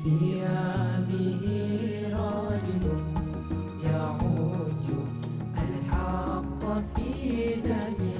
ثيابه رجل يعوج الحق في دمه.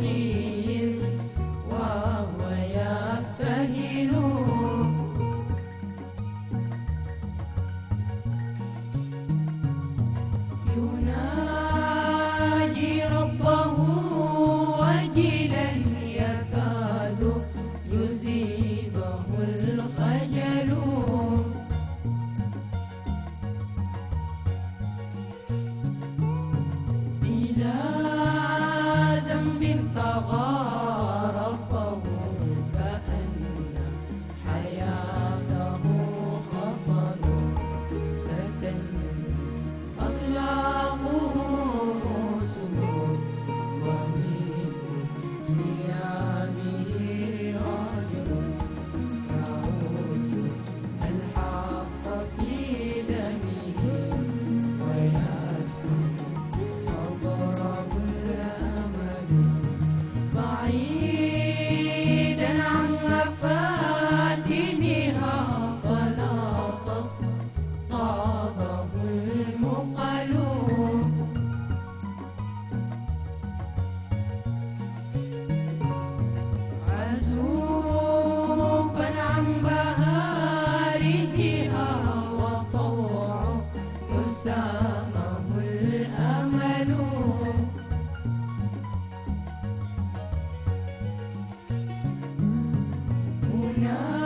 see. حسامه الأمل هناك